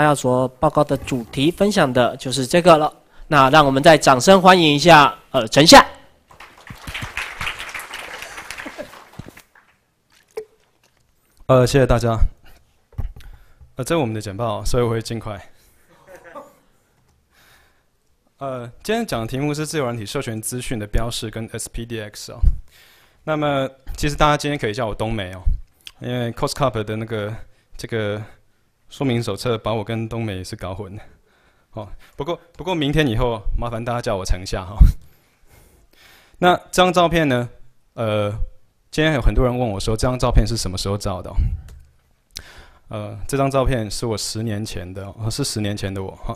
他要所报告的主题分享的就是这个了。那让我们再掌声欢迎一下，呃，陈夏。呃，谢谢大家。呃，这是我们的简报，所以我会尽快。呃，今天讲的题目是自由软体授权资讯的标示跟 SPDX 哦。那么，其实大家今天可以叫我冬梅哦，因为 COSCUP 的那个这个说明手册把我跟冬梅是搞混的。哦，不过不过明天以后麻烦大家叫我城下哈。那这张照片呢？呃，今天有很多人问我说，这张照片是什么时候照的？呃，这张照片是我十年前的，是十年前的我哈。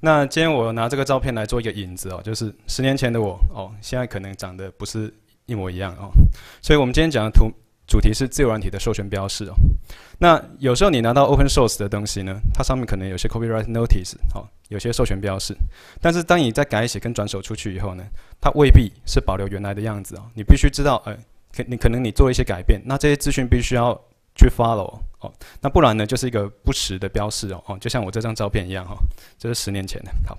那今天我拿这个照片来做一个引子哦，就是十年前的我哦，现在可能长得不是一模一样哦，所以我们今天讲的图主题是自由软体的授权标示哦。那有时候你拿到 open source 的东西呢，它上面可能有些 copyright notice 哦，有些授权标示，但是当你在改写跟转手出去以后呢，它未必是保留原来的样子哦，你必须知道，呃，可你可能你做一些改变，那这些资讯必须要去 follow。哦，那不然呢，就是一个不实的标示哦，哦，就像我这张照片一样哈，这是十年前的。好，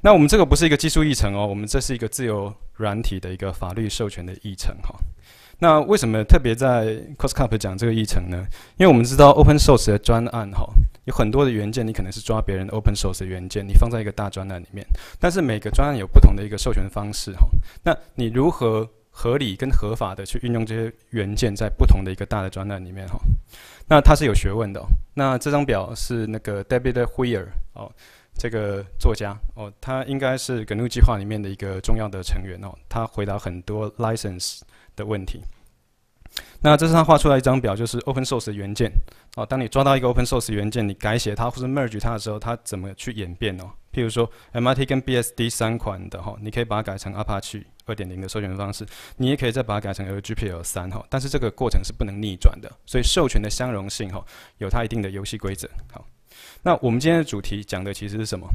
那我们这个不是一个技术议程哦，我们这是一个自由软体的一个法律授权的议程哈。那为什么特别在 COSCUP 讲这个议程呢？因为我们知道 Open Source 的专案哈，有很多的元件，你可能是抓别人 Open Source 的元件，你放在一个大专案里面，但是每个专案有不同的一个授权方式哈。那你如何合理跟合法的去运用这些元件在不同的一个大的专案里面哈？那他是有学问的。那这张表是那个 David Huyer 哦，这个作家哦，他应该是 GNU 计划里面的一个重要的成员哦。他回答很多 license 的问题。那这是他画出来一张表，就是 open source 的元件哦。当你抓到一个 open source 元件，你改写它或是 merge 它的时候，它怎么去演变哦？譬如说 MIT 跟 BSD 三款的哈，你可以把它改成 Apache 二点零的授权方式，你也可以再把它改成 LGPL 三哈。但是这个过程是不能逆转的，所以授权的相容性哈，有它一定的游戏规则。好，那我们今天的主题讲的其实是什么？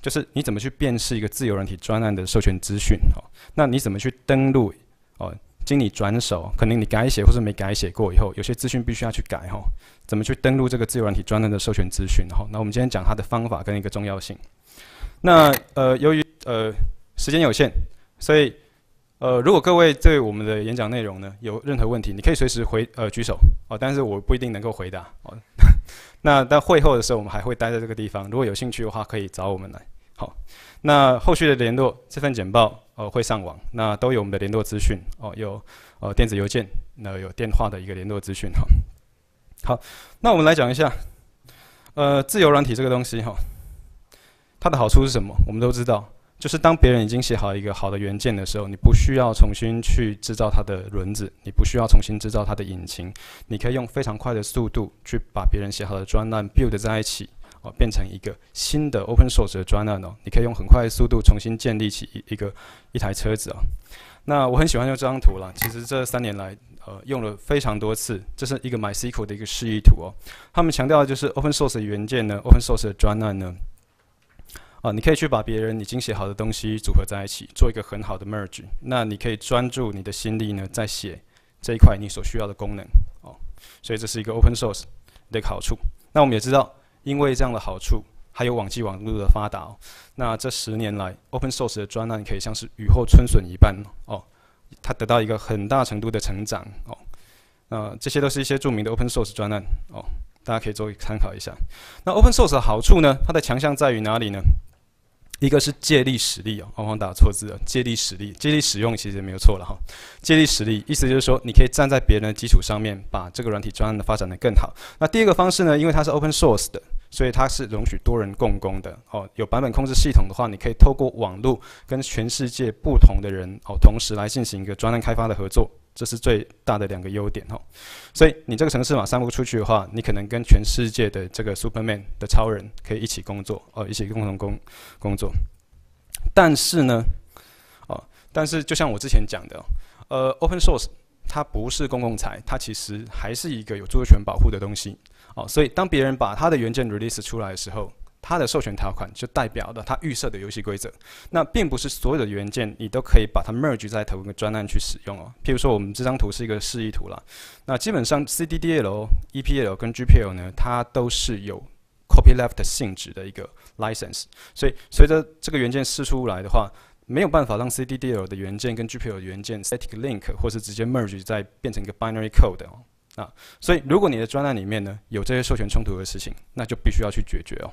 就是你怎么去辨识一个自由软体专案的授权资讯哈？那你怎么去登录哦？经你转手，可能你改写或是没改写过以后，有些资讯必须要去改哈。怎么去登录这个自由软体专案的授权资讯哈？那我们今天讲它的方法跟一个重要性。那呃，由于呃时间有限，所以呃，如果各位对我们的演讲内容呢有任何问题，你可以随时回呃举手哦，但是我不一定能够回答哦。那在会后的时候，我们还会待在这个地方，如果有兴趣的话，可以找我们来。好，那后续的联络这份简报呃会上网，那都有我们的联络资讯哦，有呃电子邮件，那有电话的一个联络资讯哈。好，那我们来讲一下呃自由软体这个东西哈，它的好处是什么？我们都知道，就是当别人已经写好一个好的元件的时候，你不需要重新去制造它的轮子，你不需要重新制造它的引擎，你可以用非常快的速度去把别人写好的专栏 build 在一起。变成一个新的 open source 的专案哦，你可以用很快的速度重新建立起一一个一台车子啊。那我很喜欢用这张图了，其实这三年来呃用了非常多次，这是一个 MySQL 的一个示意图哦。他们强调的就是 open source 的元件呢，open source 的专案呢，啊，你可以去把别人已经写好的东西组合在一起，做一个很好的 merge。那你可以专注你的心力呢，在写这一块你所需要的功能哦。所以这是一个 open source 的好处。那我们也知道。因为这样的好处，还有网际网络的发达，那这十年来，open source 的专案可以像是雨后春笋一般哦，它得到一个很大程度的成长哦。那这些都是一些著名的 open source 专案哦，大家可以作为参考一下。那 open source 的好处呢？它的强项在于哪里呢？一个是借力使力哦，往往打错字了。借力使力，借力使用其实也没有错了哈。借力使力，意思就是说，你可以站在别人的基础上面，把这个软体专案的发展的更好。那第二个方式呢，因为它是 open source 的，所以它是容许多人共工的哦。有版本控制系统的话，你可以透过网络跟全世界不同的人哦，同时来进行一个专案开发的合作。这是最大的两个优点哦，所以你这个城市码散布出去的话，你可能跟全世界的这个 Superman 的超人可以一起工作哦，一起共同工工作。但是呢，哦，但是就像我之前讲的，呃，Open Source 它不是公共财，它其实还是一个有著作权保护的东西哦，所以当别人把他的原件 release 出来的时候。它的授权条款就代表了它预设的游戏规则，那并不是所有的元件你都可以把它 merge 在同一个专案去使用哦。譬如说，我们这张图是一个示意图啦，那基本上 CDDL、EPL 跟 GPL 呢，它都是有 copyleft 性质的一个 license。所以随着这个元件释出来的话，没有办法让 CDDL 的元件跟 GPL 的元件 static link 或是直接 merge 再变成一个 binary code 哦。啊，所以如果你的专案里面呢有这些授权冲突的事情，那就必须要去解决哦。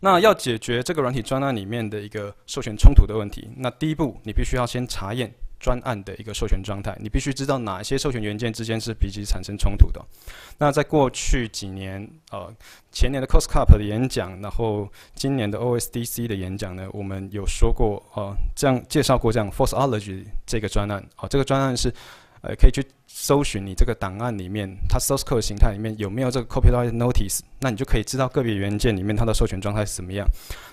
那要解决这个软体专案里面的一个授权冲突的问题，那第一步你必须要先查验专案的一个授权状态，你必须知道哪些授权元件之间是彼此产生冲突的。那在过去几年，呃，前年的 COSCUP 的演讲，然后今年的 OSDC 的演讲呢，我们有说过，呃，这样介绍过这样 Forceology 这个专案，哦，这个专案是。呃，可以去搜寻你这个档案里面，它 source code 形态里面有没有这个 copyright notice，那你就可以知道个别元件里面它的授权状态是怎么样。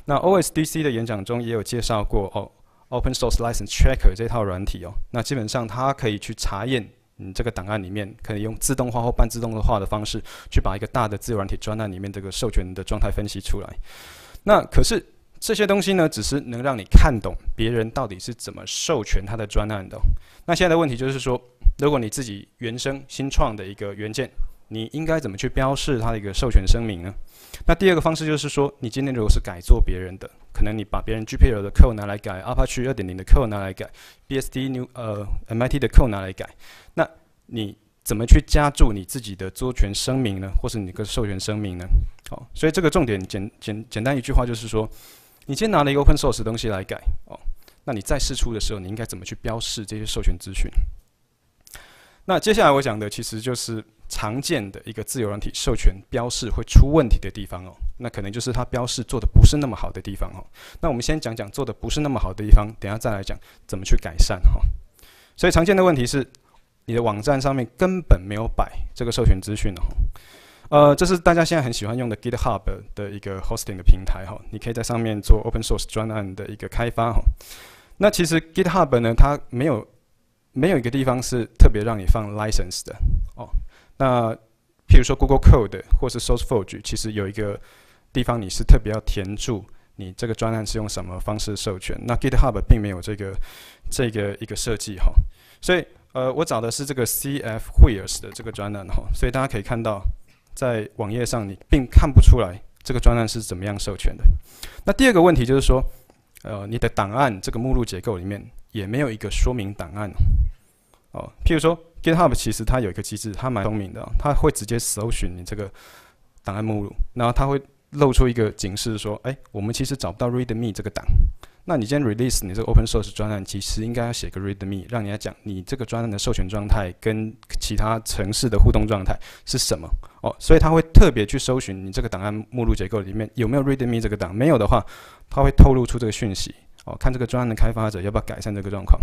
那 OSDC 的演讲中也有介绍过哦，Open Source License Checker 这套软体哦，那基本上它可以去查验你这个档案里面，可以用自动化或半自动化的方式去把一个大的自由软体专案里面这个授权的状态分析出来。那可是。这些东西呢，只是能让你看懂别人到底是怎么授权他的专案的。那现在的问题就是说，如果你自己原生新创的一个原件，你应该怎么去标示它的一个授权声明呢？那第二个方式就是说，你今天如果是改做别人的，可能你把别人 GPL 的 code 拿来改，Apache 二点零的 code 拿来改，BSD New 呃 MIT 的 code 拿来改，那你怎么去加注你自己的作权声明呢？或是你个授权声明呢？好，所以这个重点简简简单一句话就是说。你先拿了一个 open source 东西来改哦，那你在试出的时候，你应该怎么去标示这些授权资讯？那接下来我讲的其实就是常见的一个自由软体授权标示会出问题的地方哦，那可能就是它标示做的不是那么好的地方哦。那我们先讲讲做的不是那么好的地方，等下再来讲怎么去改善哈。所以常见的问题是，你的网站上面根本没有摆这个授权资讯哦。呃，这是大家现在很喜欢用的 GitHub 的一个 hosting 的平台哈，你可以在上面做 open source 专案的一个开发哈。那其实 GitHub 呢，它没有没有一个地方是特别让你放 license 的哦。那譬如说 Google Code 或是 SourceForge，其实有一个地方你是特别要填注你这个专案是用什么方式授权。那 GitHub 并没有这个这个一个设计哈。所以呃，我找的是这个 CF Wheels 的这个专案哈，所以大家可以看到。在网页上，你并看不出来这个专案是怎么样授权的。那第二个问题就是说，呃，你的档案这个目录结构里面也没有一个说明档案哦。譬如说，GitHub 其实它有一个机制，它蛮聪明的，它会直接搜寻你这个档案目录，然后它会露出一个警示说：“哎，我们其实找不到 README 这个档。”那你今天 release 你这个 open source 专案，其实应该要写个 readme，让你来讲你这个专案的授权状态跟其他城市的互动状态是什么哦。所以他会特别去搜寻你这个档案目录结构里面有没有 readme 这个档，没有的话，他会透露出这个讯息哦。看这个专案的开发者要不要改善这个状况。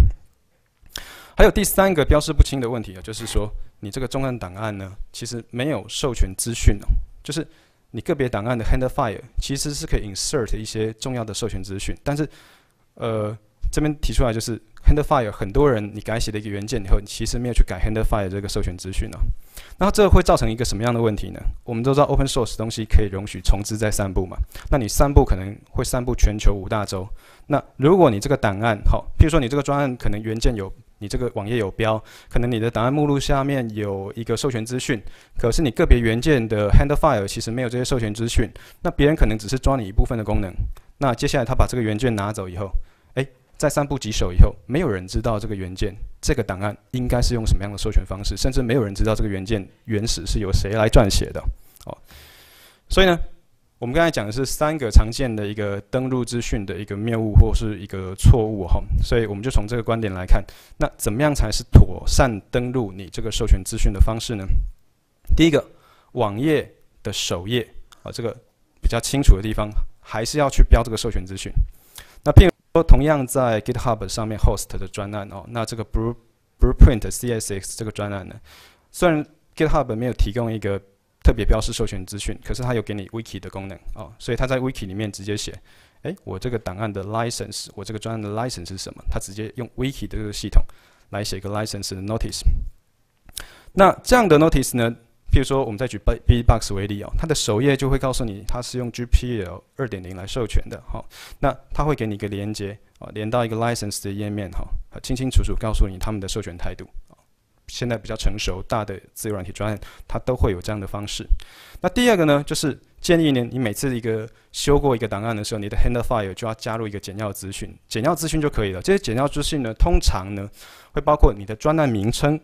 还有第三个标示不清的问题啊，就是说你这个中案档案呢，其实没有授权资讯哦，就是。你个别档案的 handle file 其实是可以 insert 一些重要的授权资讯，但是，呃，这边提出来就是 handle file 很多人你改写了一个元件以后，你其实没有去改 handle file 这个授权资讯哦。那这会造成一个什么样的问题呢？我们都知道 open source 东西可以容许重置再散布嘛，那你散布可能会散布全球五大洲。那如果你这个档案好，譬如说你这个专案可能原件有。你这个网页有标，可能你的档案目录下面有一个授权资讯，可是你个别元件的 handle file 其实没有这些授权资讯，那别人可能只是抓你一部分的功能。那接下来他把这个元件拿走以后，诶，在三步几手以后，没有人知道这个元件这个档案应该是用什么样的授权方式，甚至没有人知道这个元件原始是由谁来撰写的。哦，所以呢？我们刚才讲的是三个常见的一个登录资讯的一个谬误或是一个错误哈，所以我们就从这个观点来看，那怎么样才是妥善登录你这个授权资讯的方式呢？第一个，网页的首页啊，这个比较清楚的地方，还是要去标这个授权资讯。那譬如说，同样在 GitHub 上面 host 的专案哦，那这个 Blue Blueprint CSX 这个专案呢，虽然 GitHub 没有提供一个特别标示授权资讯，可是它有给你 wiki 的功能哦，所以它在 wiki 里面直接写，诶，我这个档案的 license，我这个专案的 license 是什么？它直接用 wiki 的这个系统来写一个 license 的 notice。那这样的 notice 呢，譬如说我们再举 B box 为例哦，它的首页就会告诉你它是用 GPL 二点零来授权的，好，那它会给你一个连接啊，连到一个 license 的页面哈，清清楚楚告诉你他们的授权态度。现在比较成熟大的自由软体专案，它都会有这样的方式。那第二个呢，就是建议呢，你每次一个修过一个档案的时候，你的 handle file 就要加入一个简要资讯，简要资讯就可以了。这些简要资讯呢，通常呢会包括你的专案名称，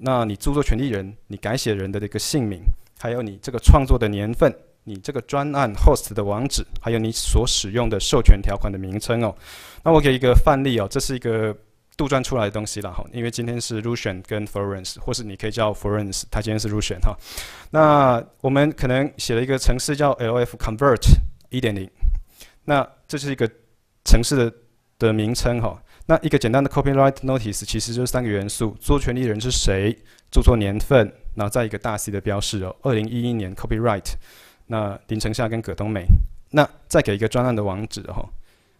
那你著作权利人、你改写人的这个姓名，还有你这个创作的年份。你这个专案 host 的网址，还有你所使用的授权条款的名称哦。那我给一个范例哦，这是一个杜撰出来的东西了哈。因为今天是 Lucian 跟 Florence，或是你可以叫 Florence，他今天是 Lucian 哈。那我们可能写了一个程式叫 LF Convert 一点零，那这是一个程式的的名称哈。那一个简单的 copyright notice 其实就是三个元素：做权利人是谁，著作年份，然后再一个大 C 的标示哦。二零一一年 copyright。那林成夏跟葛东美，那再给一个专案的网址哈，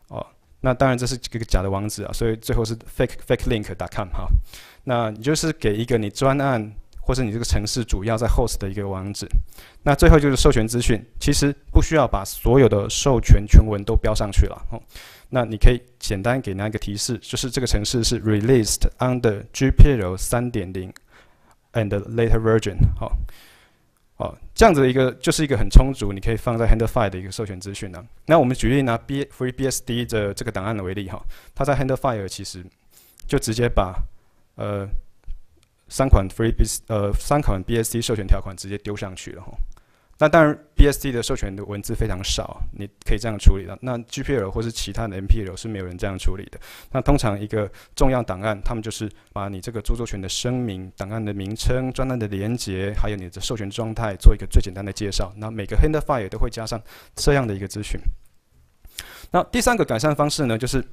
哦，那当然这是一个假的网址啊，所以最后是 fake fake link com 哈，那你就是给一个你专案或是你这个城市主要在 host 的一个网址，那最后就是授权资讯，其实不需要把所有的授权全文都标上去了哦，那你可以简单给那一个提示，就是这个城市是 released under GPL 三点零 and later version 好。哦这样子的一个就是一个很充足，你可以放在 handle file 的一个授权资讯呢。那我们举例拿 B FreeBSD 的这个档案为例哈，它在 handle file 其实就直接把呃三款 FreeBS 呃三款 BSD 授权条款直接丢上去了哈。那当然，BSD 的授权的文字非常少，你可以这样处理的。那 GPL 或是其他的 MPL 是没有人这样处理的。那通常一个重要档案，他们就是把你这个著作权的声明、档案的名称、专案的连接，还有你的授权状态，做一个最简单的介绍。那每个 handle file 都会加上这样的一个资讯。那第三个改善方式呢，就是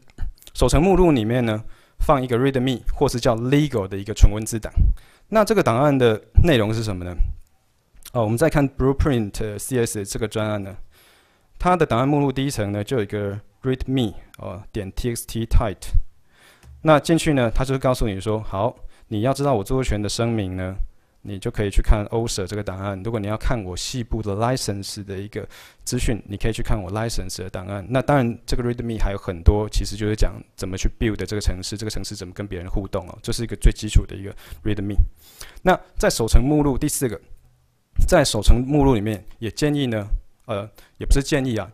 守成目录里面呢放一个 README 或是叫 Legal 的一个纯文字档。那这个档案的内容是什么呢？哦，我们再看 Blueprint CS 这个专案呢，它的档案目录第一层呢就有一个 README 哦点 TXT type，那进去呢，它就是告诉你说，好，你要知道我著作权的声明呢，你就可以去看 OSR 这个档案。如果你要看我细部的 license 的一个资讯，你可以去看我 license 的档案。那当然，这个 README 还有很多，其实就是讲怎么去 build 这个城市，这个城市怎么跟别人互动哦，这是一个最基础的一个 README。那在首层目录第四个。在守成目录里面，也建议呢，呃，也不是建议啊，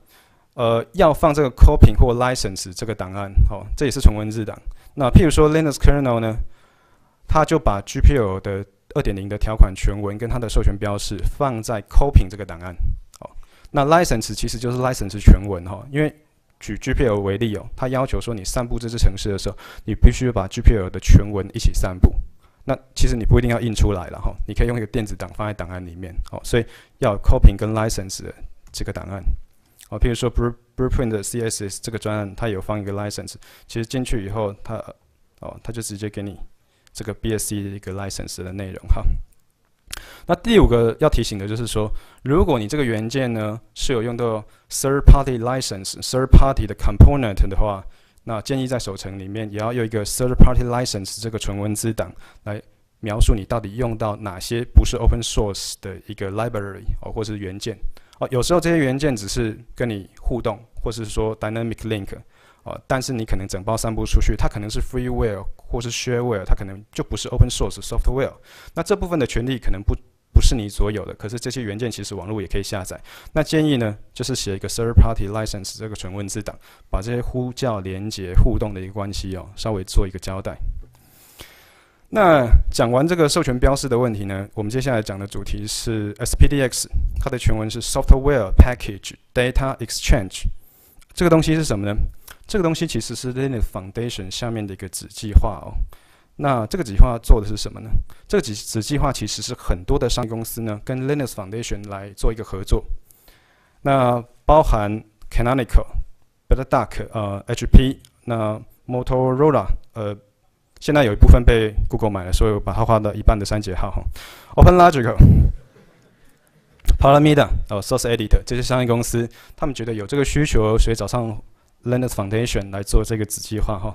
呃，要放这个 copy 或 license 这个档案，好，这也是纯文字档。那譬如说 Linux kernel 呢，它就把 GPL 的二点零的条款全文跟它的授权标识放在 copy 这个档案，好，那 license 其实就是 license 全文哈，因为举 GPL 为例哦，它要求说你散布这支程式的时候，你必须把 GPL 的全文一起散布。那其实你不一定要印出来了哈，你可以用一个电子档放在档案里面，好，所以要 copy 跟 license 的这个档案，哦，譬如说 Blueprint 的 CSS 这个专案，它有放一个 license，其实进去以后，它哦，它就直接给你这个 BSC 的一个 license 的内容哈。那第五个要提醒的就是说，如果你这个元件呢是有用到 third party license、third party 的 component 的话，那建议在手程里面也要有一个 third party license 这个纯文字档来描述你到底用到哪些不是 open source 的一个 library 哦，或是元件哦。有时候这些元件只是跟你互动，或是说 dynamic link 哦，但是你可能整包散布出去，它可能是 freeware 或是 shareware，它可能就不是 open source software。那这部分的权利可能不。不是你所有的，可是这些元件其实网络也可以下载。那建议呢，就是写一个 third party license 这个纯文字档，把这些呼叫、连接、互动的一个关系哦，稍微做一个交代。那讲完这个授权标识的问题呢，我们接下来讲的主题是 SPDX，它的全文是 Software Package Data Exchange。这个东西是什么呢？这个东西其实是 Linux Foundation 下面的一个子计划哦。那这个计划做的是什么呢？这个子子计划其实是很多的商业公司呢跟 Linux Foundation 来做一个合作。那包含 canonical bad duck、呃 HP、那 Motorola，呃，现在有一部分被 Google 买了，所以我把它划到一半的删节号哈。Open Logic、Paramida、呃 Source Editor 这些商业公司，他们觉得有这个需求，所以找上 Linux Foundation 来做这个子计划哈。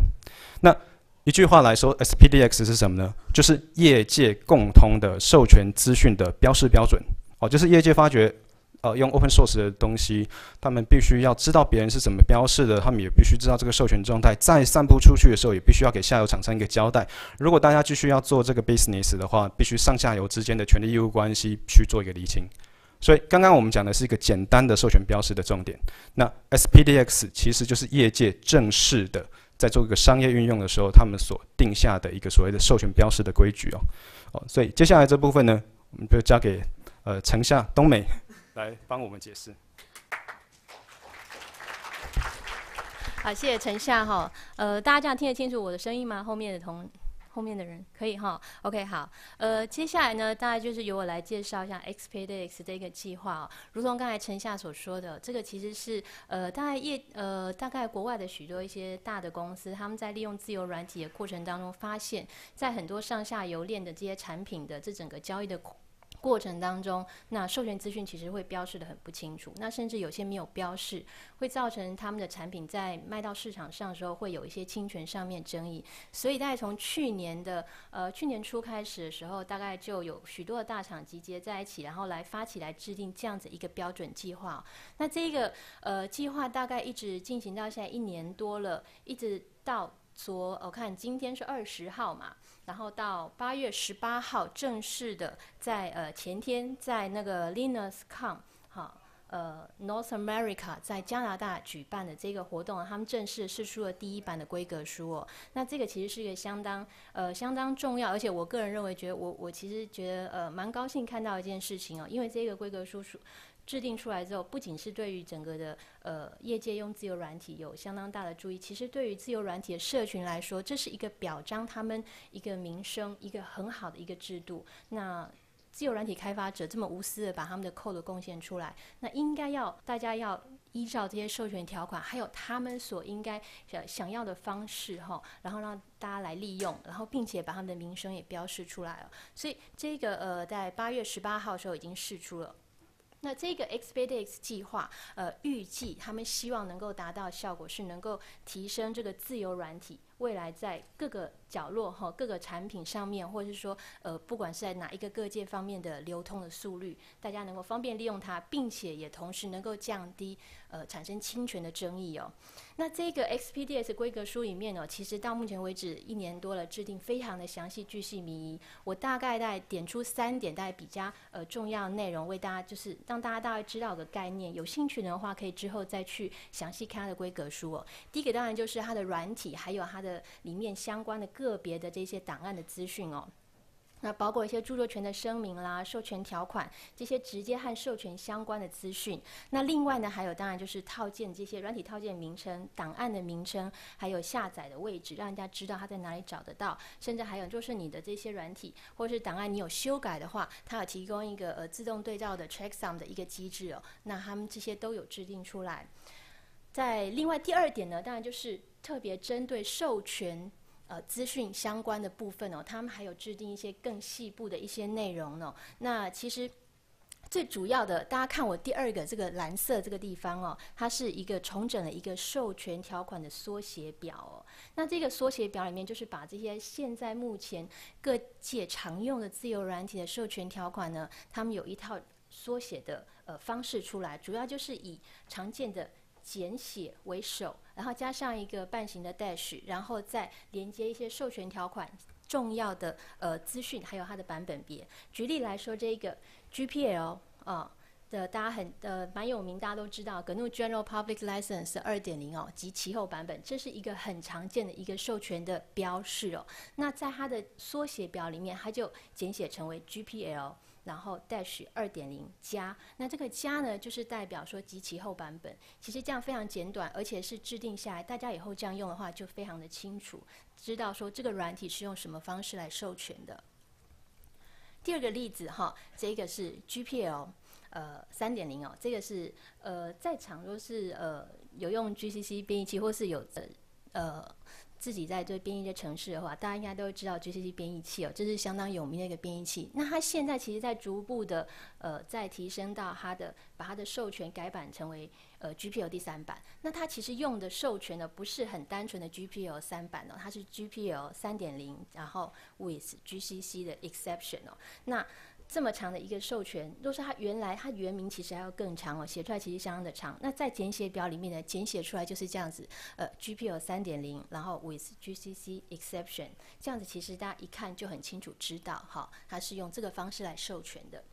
那一句话来说，SPDX 是什么呢？就是业界共通的授权资讯的标示标准。哦，就是业界发觉呃用 open source 的东西，他们必须要知道别人是怎么标示的，他们也必须知道这个授权状态，在散布出去的时候，也必须要给下游厂商一个交代。如果大家继续要做这个 business 的话，必须上下游之间的权利义务关系去做一个厘清。所以刚刚我们讲的是一个简单的授权标识的重点，那 SPDX 其实就是业界正式的在做一个商业运用的时候，他们所定下的一个所谓的授权标识的规矩哦。哦，所以接下来这部分呢，我们就交给呃陈夏冬美来帮我们解释。好，谢谢陈夏哈。呃，大家这样听得清楚我的声音吗？后面的同。后面的人可以哈，OK 好，呃，接下来呢，大概就是由我来介绍一下 XPDX 这个计划哦。如同刚才陈夏所说的，这个其实是呃，大概业呃，大概国外的许多一些大的公司，他们在利用自由软体的过程当中，发现，在很多上下游链的这些产品的这整个交易的。过程当中，那授权资讯其实会标示的很不清楚，那甚至有些没有标示，会造成他们的产品在卖到市场上的时候会有一些侵权上面争议。所以，大概从去年的呃去年初开始的时候，大概就有许多的大厂集结在一起，然后来发起来制定这样子一个标准计划。那这个呃计划大概一直进行到现在一年多了，一直到昨我看今天是二十号嘛。然后到八月十八号正式的在呃前天在那个 LinusCon 哈呃 North America 在加拿大举办的这个活动，他们正式试出了第一版的规格书哦。那这个其实是一个相当呃相当重要，而且我个人认为觉得我我其实觉得呃蛮高兴看到一件事情哦，因为这个规格书书。制定出来之后，不仅是对于整个的呃业界用自由软体有相当大的注意，其实对于自由软体的社群来说，这是一个表彰他们一个名声、一个很好的一个制度。那自由软体开发者这么无私的把他们的 code 贡献出来，那应该要大家要依照这些授权条款，还有他们所应该想想要的方式哈，然后让大家来利用，然后并且把他们的名声也标示出来了。所以这个呃，在八月十八号的时候已经试出了。那这个 Expedex 计划，呃，预计他们希望能够达到效果是能够提升这个自由软体未来在各个角落哈各个产品上面，或者是说呃不管是在哪一个各界方面的流通的速率，大家能够方便利用它，并且也同时能够降低呃产生侵权的争议哦。那这个 XPDS 规格书里面呢，其实到目前为止一年多了，制定非常的详细、巨细靡遗。我大概在点出三点，大概比较呃重要内容，为大家就是让大家大概知道个概念。有兴趣的话，可以之后再去详细看它的规格书哦。第一个当然就是它的软体，还有它的里面相关的个别的这些档案的资讯哦。那包括一些著作权的声明啦、授权条款这些直接和授权相关的资讯。那另外呢，还有当然就是套件这些软体套件名称、档案的名称，还有下载的位置，让人家知道它在哪里找得到。甚至还有就是你的这些软体或是档案，你有修改的话，它有提供一个呃自动对照的 checksum 的一个机制哦。那他们这些都有制定出来。在另外第二点呢，当然就是特别针对授权。呃，资讯相关的部分哦，他们还有制定一些更细部的一些内容呢。那其实最主要的，大家看我第二个这个蓝色这个地方哦，它是一个重整了一个授权条款的缩写表哦。那这个缩写表里面，就是把这些现在目前各界常用的自由软体的授权条款呢，他们有一套缩写的呃方式出来，主要就是以常见的。简写为首，然后加上一个半形的 dash，然后再连接一些授权条款、重要的呃资讯，还有它的版本别。举例来说，这个 GPL 啊的大家很呃蛮有名，大家都知道 GNU General Public License 二点零哦及其后版本，这是一个很常见的一个授权的标示哦。那在它的缩写表里面，它就简写成为 GPL。然后 dash 二点零加，那这个加呢，就是代表说及其后版本。其实这样非常简短，而且是制定下来，大家以后这样用的话，就非常的清楚，知道说这个软体是用什么方式来授权的。第二个例子哈，这个是 GPL 呃三点零哦，这个是呃在场若是呃有用 GCC 编译器或是有呃呃。自己在做编译的城市的话，大家应该都知道 GCC 编译器哦，这是相当有名的一个编译器。那它现在其实在逐步的呃在提升到它的把它的授权改版成为呃 GPL 第三版。那它其实用的授权呢不是很单纯的 GPL 三版哦，它是 GPL 三点零，然后 with GCC 的 exception 哦。那这么长的一个授权，若是它原来它原名其实还要更长哦，写出来其实相当的长。那在简写表里面呢，简写出来就是这样子，呃，GPL 三点零，然后 with GCC exception，这样子其实大家一看就很清楚知道，哈，它是用这个方式来授权的。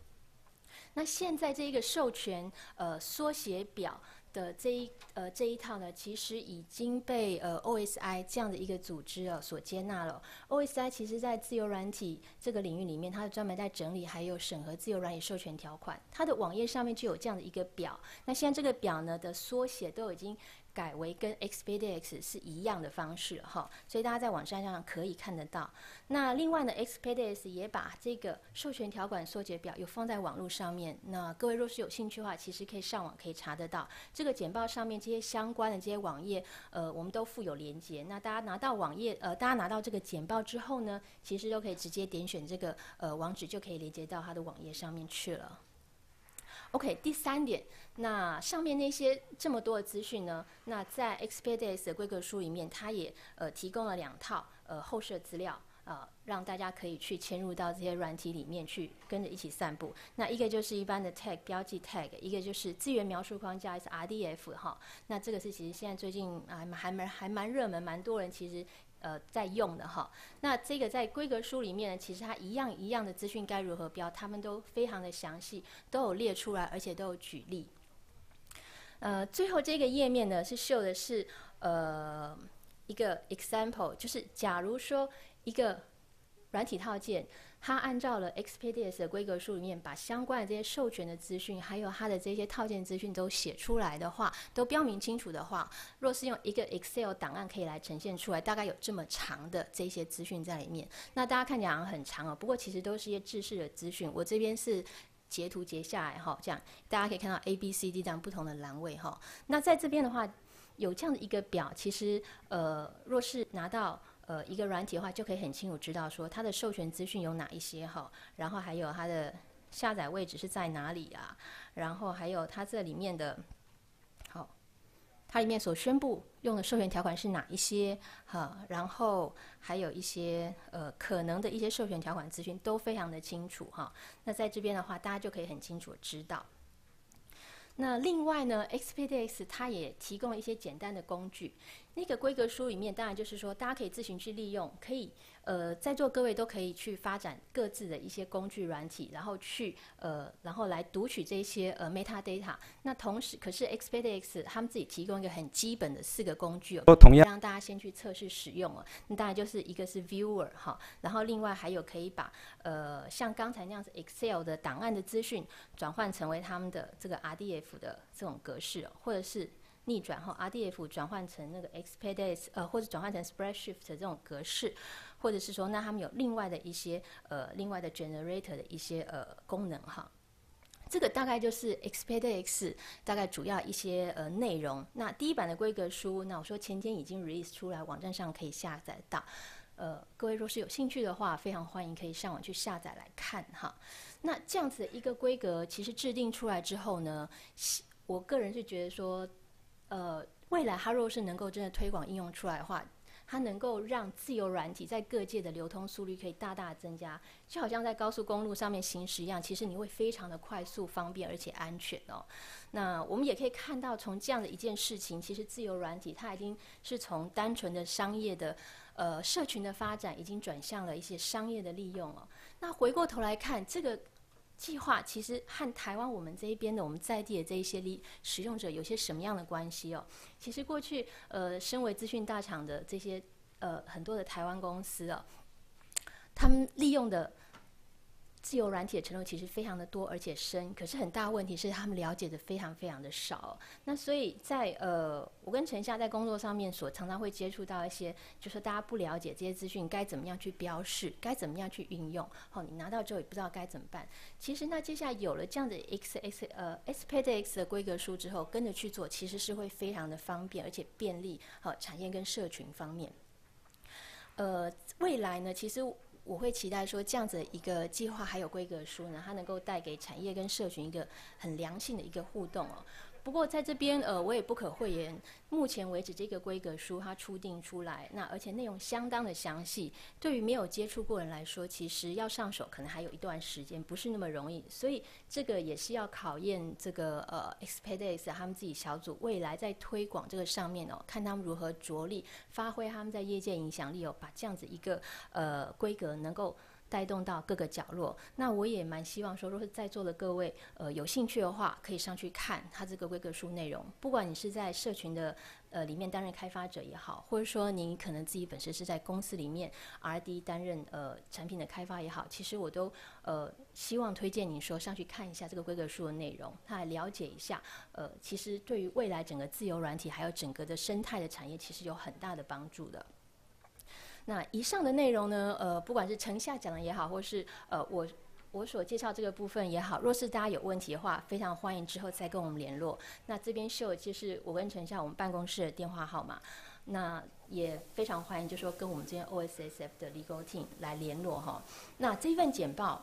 那现在这一个授权呃缩写表。的这一呃这一套呢，其实已经被呃 OSI 这样的一个组织哦所接纳了。OSI 其实在自由软体这个领域里面，它是专门在整理还有审核自由软体授权条款。它的网页上面就有这样的一个表。那现在这个表呢的缩写都已经。改为跟 xpedx 是一样的方式哈，所以大家在网站上可以看得到。那另外呢，XPDX 也把这个授权条款缩写表又放在网络上面。那各位若是有兴趣的话，其实可以上网可以查得到。这个简报上面这些相关的这些网页，呃，我们都附有连接。那大家拿到网页，呃，大家拿到这个简报之后呢，其实都可以直接点选这个呃网址，就可以连接到它的网页上面去了。OK，第三点，那上面那些这么多的资讯呢？那在 XPDX 的规格书里面，它也呃提供了两套呃后设资料，呃，让大家可以去嵌入到这些软体里面去，跟着一起散步。那一个就是一般的 tag 标记 tag，一个就是资源描述框架是 RDF 哈。那这个是其实现在最近还还蛮还蛮热门，蛮多人其实。呃，在用的哈，那这个在规格书里面呢，其实它一样一样的资讯该如何标，他们都非常的详细，都有列出来，而且都有举例。呃，最后这个页面呢，是秀的是呃一个 example，就是假如说一个软体套件。它按照了 XPDS 的规格书里面，把相关的这些授权的资讯，还有它的这些套件资讯都写出来的话，都标明清楚的话，若是用一个 Excel 档案可以来呈现出来，大概有这么长的这些资讯在里面。那大家看起来好像很长哦，不过其实都是一些制式的资讯。我这边是截图截下来哈，这样大家可以看到 A、B、C、D 这样不同的栏位哈。那在这边的话，有这样的一个表，其实呃，若是拿到。呃，一个软体的话，就可以很清楚知道说它的授权资讯有哪一些哈，然后还有它的下载位置是在哪里啊，然后还有它这里面的，好，它里面所宣布用的授权条款是哪一些哈，然后还有一些呃可能的一些授权条款资讯都非常的清楚哈。那在这边的话，大家就可以很清楚知道。那另外呢，XPDX 它也提供一些简单的工具。那个规格书里面，当然就是说大家可以自行去利用，可以呃在座各位都可以去发展各自的一些工具软体，然后去呃然后来读取这些呃 metadata。那同时，可是 xpedx 他们自己提供一个很基本的四个工具，哦，同样让大家先去测试使用哦。那当然就是一个是 Viewer 哈，然后另外还有可以把呃像刚才那样子 Excel 的档案的资讯转换成为他们的这个 RDF。的这种格式，或者是逆转后 RDF 转换成那个 XPDX，呃，或者转换成 Spreadsheet 这种格式，或者是说，那他们有另外的一些呃，另外的 Generator 的一些呃功能哈。这个大概就是 xpedx 大概主要一些呃内容。那第一版的规格书，那我说前天已经 release 出来，网站上可以下载到。呃，各位若是有兴趣的话，非常欢迎可以上网去下载来看哈。那这样子的一个规格，其实制定出来之后呢，我个人是觉得说，呃，未来它若是能够真的推广应用出来的话，它能够让自由软体在各界的流通速率可以大大增加，就好像在高速公路上面行驶一样，其实你会非常的快速、方便而且安全哦。那我们也可以看到，从这样的一件事情，其实自由软体它已经是从单纯的商业的呃社群的发展，已经转向了一些商业的利用哦。那回过头来看，这个计划其实和台湾我们这一边的我们在地的这一些利使用者有些什么样的关系哦？其实过去呃，身为资讯大厂的这些呃很多的台湾公司哦，他们利用的。自由软体的承诺其实非常的多，而且深。可是很大问题是，他们了解的非常非常的少。那所以在呃，我跟陈夏在工作上面所常常会接触到一些，就是大家不了解这些资讯该怎么样去标示，该怎么样去运用。好，你拿到之后也不知道该怎么办。其实那接下来有了这样的 X X 呃 SPDX 的规格书之后，跟着去做，其实是会非常的方便，而且便利。好，产业跟社群方面，呃，未来呢，其实。我会期待说，这样子一个计划还有规格书呢，它能够带给产业跟社群一个很良性的一个互动哦。不过在这边呃，我也不可讳言，目前为止这个规格书它初定出来，那而且内容相当的详细，对于没有接触过人来说，其实要上手可能还有一段时间，不是那么容易。所以这个也是要考验这个呃 Expedex 他们自己小组未来在推广这个上面哦，看他们如何着力发挥他们在业界影响力哦，把这样子一个呃规格能够。带动到各个角落，那我也蛮希望说，如果是在座的各位，呃，有兴趣的话，可以上去看它这个规格书内容。不管你是在社群的呃里面担任开发者也好，或者说您可能自己本身是在公司里面 R&D 担任呃产品的开发也好，其实我都呃希望推荐您说上去看一下这个规格书的内容，来了解一下，呃，其实对于未来整个自由软体还有整个的生态的产业，其实有很大的帮助的。那以上的内容呢？呃，不管是程下讲的也好，或是呃我我所介绍这个部分也好，若是大家有问题的话，非常欢迎之后再跟我们联络。那这边秀就是我跟陈夏我们办公室的电话号码，那也非常欢迎，就说跟我们这边 OSSF 的 Legal Team 来联络哈。那这份简报，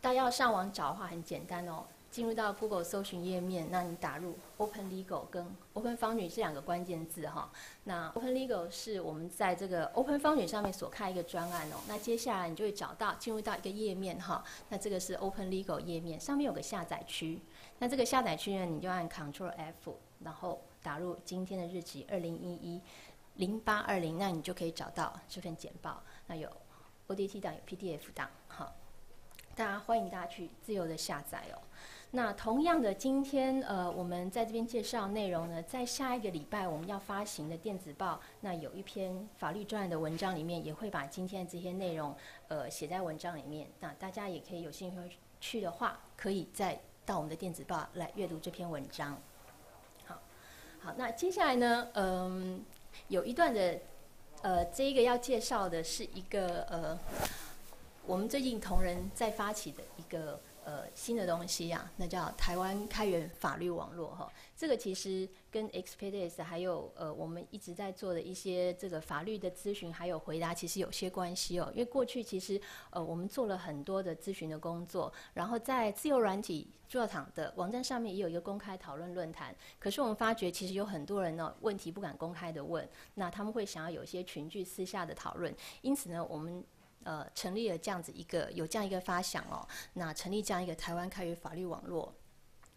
大家要上网找的话很简单哦。进入到 Google 搜寻页面，那你打入 Open Legal 跟 Open Foundry 这两个关键字哈。那 Open Legal 是我们在这个 Open Foundry 上面所开一个专案哦。那接下来你就会找到进入到一个页面哈。那这个是 Open Legal 页面，上面有个下载区。那这个下载区呢，你就按 Control F，然后打入今天的日期二零一一零八二零，那你就可以找到这份简报。那有 ODT 档，有 PDF 档，好，大家欢迎大家去自由的下载哦。那同样的，今天呃，我们在这边介绍内容呢，在下一个礼拜我们要发行的电子报，那有一篇法律专栏的文章里面，也会把今天的这些内容呃写在文章里面。那大家也可以有兴趣去的话，可以再到我们的电子报来阅读这篇文章。好，好，那接下来呢，嗯，有一段的呃，这一个要介绍的是一个呃，我们最近同仁在发起的一个。呃，新的东西呀，那叫台湾开源法律网络哈。这个其实跟 x p e d i s 还有呃，我们一直在做的一些这个法律的咨询还有回答，其实有些关系哦。因为过去其实呃，我们做了很多的咨询的工作，然后在自由软体座堂的网站上面也有一个公开讨论论坛。可是我们发觉，其实有很多人呢，问题不敢公开的问，那他们会想要有一些群聚私下的讨论。因此呢，我们。呃，成立了这样子一个有这样一个发想哦，那成立这样一个台湾开源法律网络。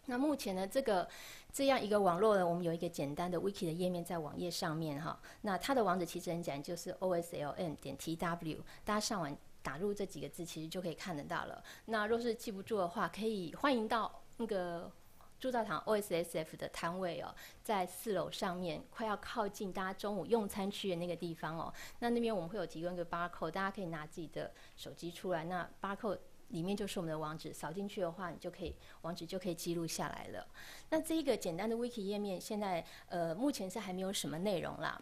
那目前呢，这个这样一个网络呢，我们有一个简单的 wiki 的页面在网页上面哈。那它的网址其实很简单，就是 oslm 点 tw，大家上网打入这几个字，其实就可以看得到了。那若是记不住的话，可以欢迎到那个。铸造厂 OSSF 的摊位哦，在四楼上面，快要靠近大家中午用餐区的那个地方哦。那那边我们会有提供一个 barcode，大家可以拿自己的手机出来，那 barcode 里面就是我们的网址，扫进去的话，你就可以网址就可以记录下来了。那这一个简单的 wiki 页面，现在呃目前是还没有什么内容啦。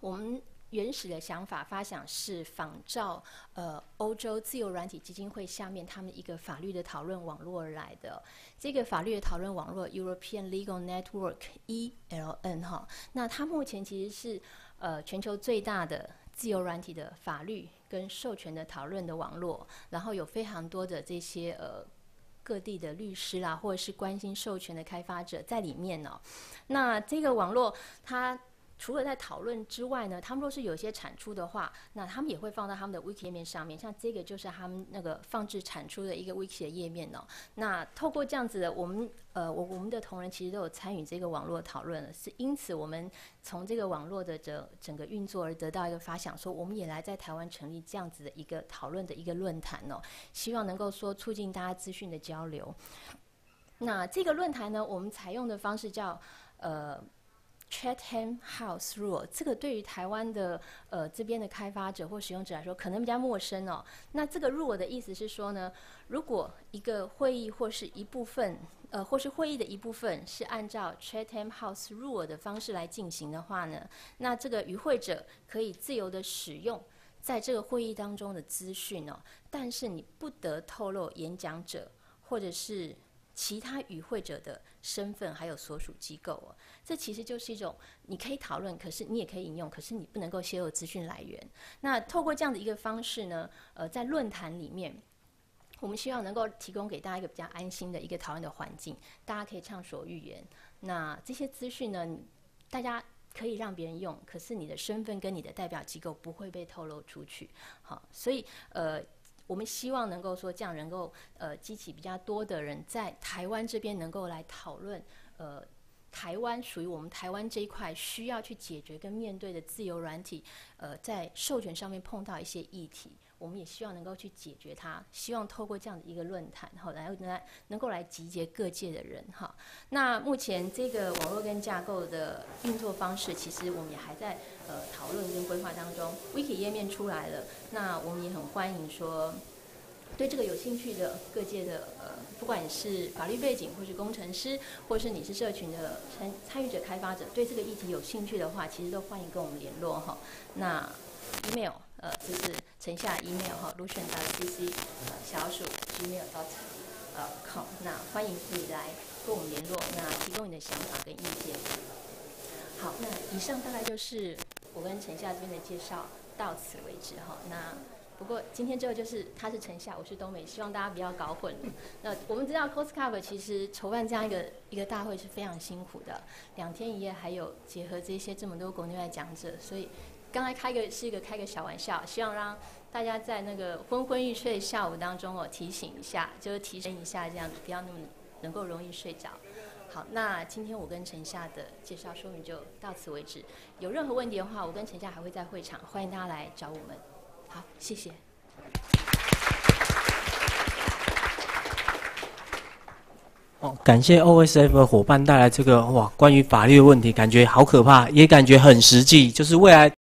我们。原始的想法发想是仿照呃欧洲自由软体基金会下面他们一个法律的讨论网络而来的。这个法律的讨论网络 European Legal Network ELN 哈，那它目前其实是呃全球最大的自由软体的法律跟授权的讨论的网络，然后有非常多的这些呃各地的律师啦，或者是关心授权的开发者在里面呢。那这个网络它。除了在讨论之外呢，他们若是有一些产出的话，那他们也会放到他们的 wiki 页面上面。像这个就是他们那个放置产出的一个 wiki 的页面哦。那透过这样子的，我们呃，我我们的同仁其实都有参与这个网络讨论了，是因此我们从这个网络的整整个运作而得到一个发想，说我们也来在台湾成立这样子的一个讨论的一个论坛哦，希望能够说促进大家资讯的交流。那这个论坛呢，我们采用的方式叫呃。Chatham House Rule，这个对于台湾的呃这边的开发者或使用者来说，可能比较陌生哦。那这个 rule 的意思是说呢，如果一个会议或是一部分呃或是会议的一部分是按照 Chatham House Rule 的方式来进行的话呢，那这个与会者可以自由的使用在这个会议当中的资讯哦，但是你不得透露演讲者或者是。其他与会者的身份还有所属机构哦，这其实就是一种你可以讨论，可是你也可以引用，可是你不能够泄露资讯来源。那透过这样的一个方式呢，呃，在论坛里面，我们希望能够提供给大家一个比较安心的一个讨论的环境，大家可以畅所欲言。那这些资讯呢，大家可以让别人用，可是你的身份跟你的代表机构不会被透露出去。好，所以呃，我们希望能够说这样能够呃激起比较多的人在台湾这边能够来讨论呃。台湾属于我们台湾这一块需要去解决跟面对的自由软体，呃，在授权上面碰到一些议题，我们也希望能够去解决它。希望透过这样的一个论坛，好来来能够来集结各界的人哈。那目前这个网络跟架构的运作方式，其实我们也还在呃讨论跟规划当中。Wiki 页面出来了，那我们也很欢迎说。对这个有兴趣的各界的呃，不管是法律背景，或是工程师，或是你是社群的参参与者、开发者，对这个议题有兴趣的话，其实都欢迎跟我们联络哈。那 email 呃，就是城下 email 哈，lucian d cc 小鼠 gmail dot 呃 com。那欢迎你来跟我们联络，那提供你的想法跟意见。好，那以上大概就是我跟城下这边的介绍，到此为止哈。那不过今天这个就是他是陈夏，我是东美，希望大家不要搞混。那我们知道 Cost Cup 其实筹办这样一个一个大会是非常辛苦的，两天一夜，还有结合这些这么多国内外讲者，所以刚才开个是一个开个小玩笑，希望让大家在那个昏昏欲睡下午当中哦提醒一下，就是提升一下这样子，不要那么能够容易睡着。好，那今天我跟陈夏的介绍说明就到此为止。有任何问题的话，我跟陈夏还会在会场，欢迎大家来找我们。好，谢谢。哦，感谢 OSF 的伙伴带来这个哇，关于法律的问题，感觉好可怕，也感觉很实际，就是未来。